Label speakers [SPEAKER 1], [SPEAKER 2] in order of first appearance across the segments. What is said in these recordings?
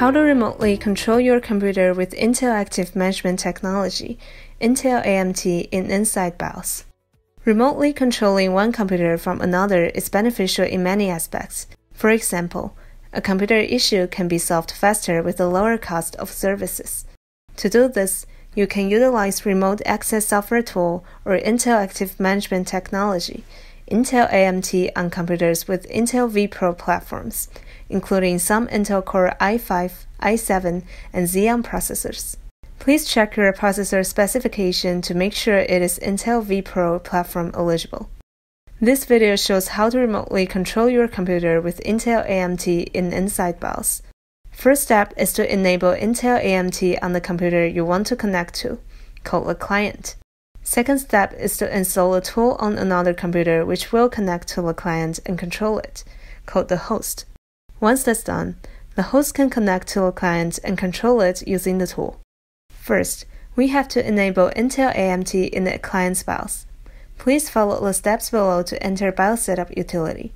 [SPEAKER 1] How to remotely control your computer with Intel Active Management Technology, Intel AMT in Insyde BIOS. Remotely controlling one computer from another is beneficial in many aspects. For example, a computer issue can be solved faster with a lower cost of services. To do this, you can utilize Remote Access Software Tool or Intel Active Management Technology, Intel AMT on computers with Intel vPro platforms including some Intel Core i5, i7, and Xeon processors. Please check your processor specification to make sure it is Intel vPro platform eligible. This video shows how to remotely control your computer with Intel AMT in Insyde BIOS. First step is to enable Intel AMT on the computer you want to connect to, called a client. Second step is to install a tool on another computer which will connect to the client and control it, called the host. Once that's done, the host can connect to the client and control it using the tool. First, we have to enable Intel AMT in the client's BIOS. Please follow the steps below to enter BIOS setup utility.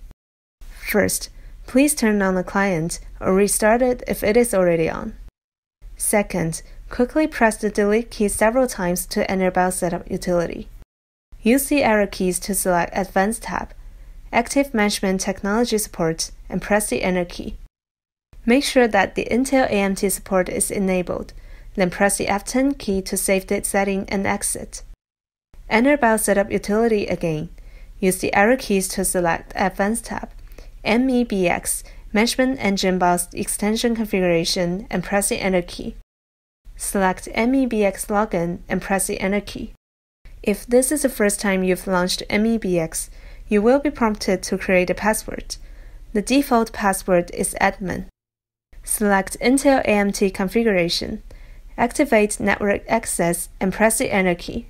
[SPEAKER 1] First, please turn on the client or restart it if it is already on. Second, quickly press the delete key several times to enter BIOS setup utility. Use the arrow keys to select Advanced tab Active Management Technology Support, and press the Enter key. Make sure that the Intel AMT support is enabled, then press the F10 key to save the setting and exit. Enter BIOS Setup Utility again. Use the arrow keys to select Advanced tab, MEBX, Management Engine BIOS Extension Configuration, and press the Enter key. Select MEBX Login and press the Enter key. If this is the first time you've launched MEBX, you will be prompted to create a password. The default password is admin. Select Intel AMT configuration. Activate network access and press the Enter key.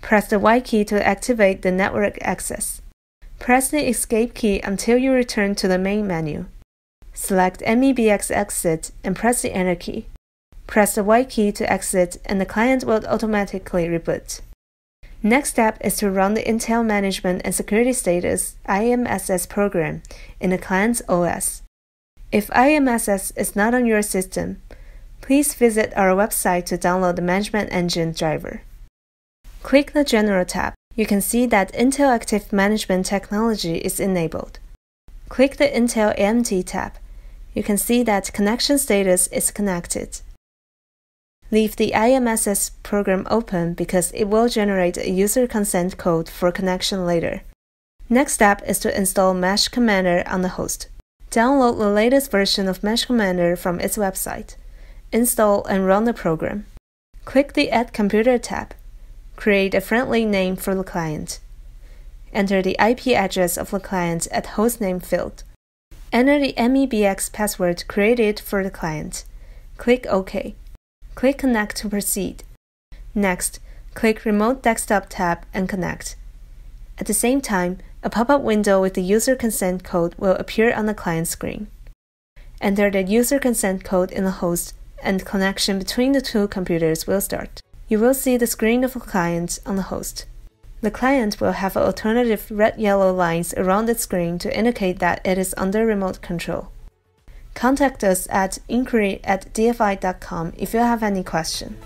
[SPEAKER 1] Press the Y key to activate the network access. Press the Escape key until you return to the main menu. Select MEBX exit and press the Enter key. Press the Y key to exit and the client will automatically reboot. Next step is to run the Intel Management and Security Status IMSS program in the client's OS. If IMSS is not on your system, please visit our website to download the Management Engine driver. Click the General tab. You can see that Intel Active Management technology is enabled. Click the Intel AMT tab. You can see that connection status is connected. Leave the IMSS program open because it will generate a user consent code for connection later. Next step is to install Mesh Commander on the host. Download the latest version of Mesh Commander from its website. Install and run the program. Click the Add Computer tab. Create a friendly name for the client. Enter the IP address of the client at hostname field. Enter the MEBX password created for the client. Click OK. Click Connect to proceed. Next, click Remote Desktop tab and connect. At the same time, a pop-up window with the user consent code will appear on the client screen. Enter the user consent code in the host and connection between the two computers will start. You will see the screen of the client on the host. The client will have alternative red-yellow lines around its screen to indicate that it is under remote control. Contact us at inquiry at dfi.com if you have any question.